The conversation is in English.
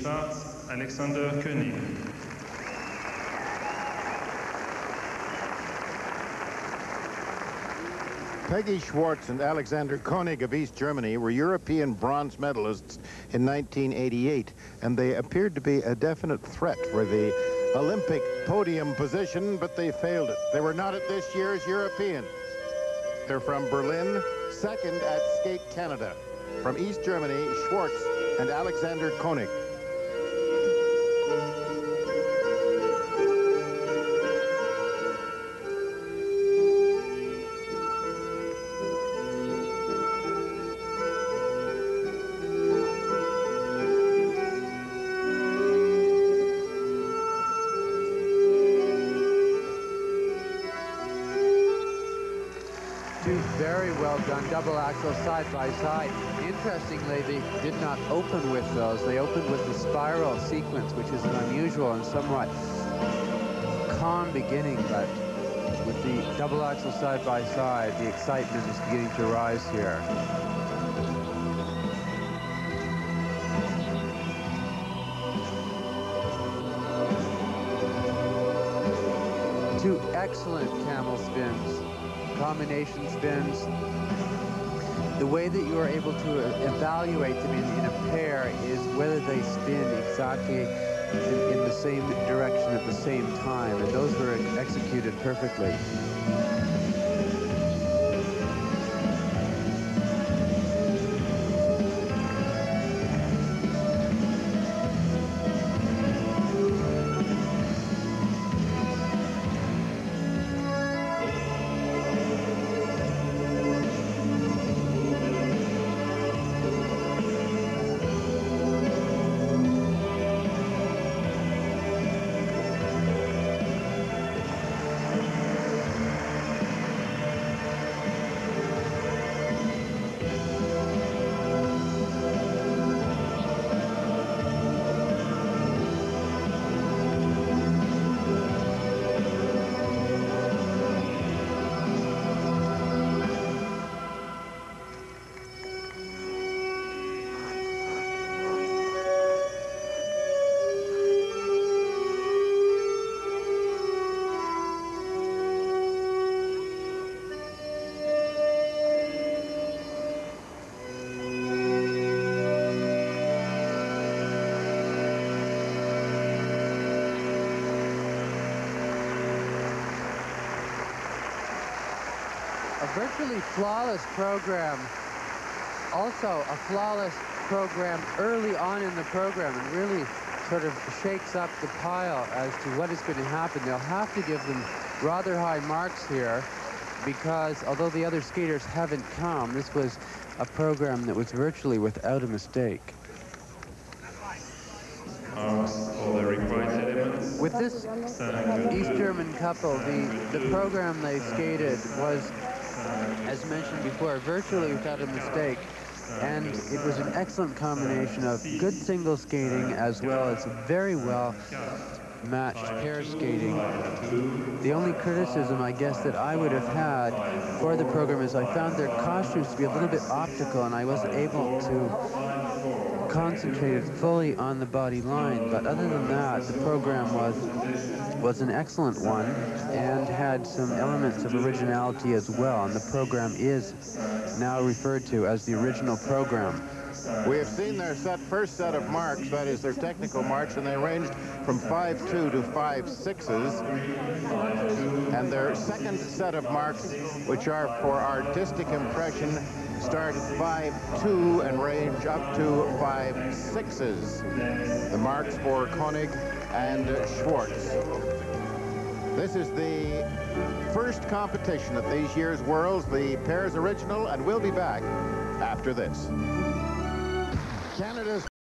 Schwarz, Alexander Koenig. Peggy Schwarz and Alexander Koenig of East Germany were European bronze medalists in 1988, and they appeared to be a definite threat for the Olympic podium position, but they failed it. They were not at this year's Europeans. They're from Berlin, second at Skate Canada. From East Germany, Schwarz and Alexander Koenig. Done double axel side by side. Interestingly, they did not open with those. They opened with the spiral sequence, which is an unusual and somewhat calm beginning, but with the double axel side by side, the excitement is beginning to rise here. Two excellent camel spins combination spins. The way that you are able to evaluate them in, in a pair is whether they spin exactly in, in the same direction at the same time, and those were executed perfectly. A virtually flawless program. Also a flawless program early on in the program and really sort of shakes up the pile as to what is going to happen. They'll have to give them rather high marks here because although the other skaters haven't come, this was a program that was virtually without a mistake. With this East German couple, the, the program they skated was as mentioned before, virtually without a mistake. And it was an excellent combination of good single skating as well as very well matched pair skating. The only criticism, I guess, that I would have had for the program is I found their costumes to be a little bit optical and I wasn't able to concentrate fully on the body line. But other than that, the program was was an excellent one and had some elements of originality as well. And the program is now referred to as the original program. We have seen their set first set of marks, that is their technical marks, and they ranged from 5-2 to 5-6s. And their second set of marks, which are for artistic impression, start at 5-2 and range up to 5-6s. The marks for Koenig and Schwarz. This is the first competition at these year's Worlds, the pairs original, and we'll be back after this. Canada's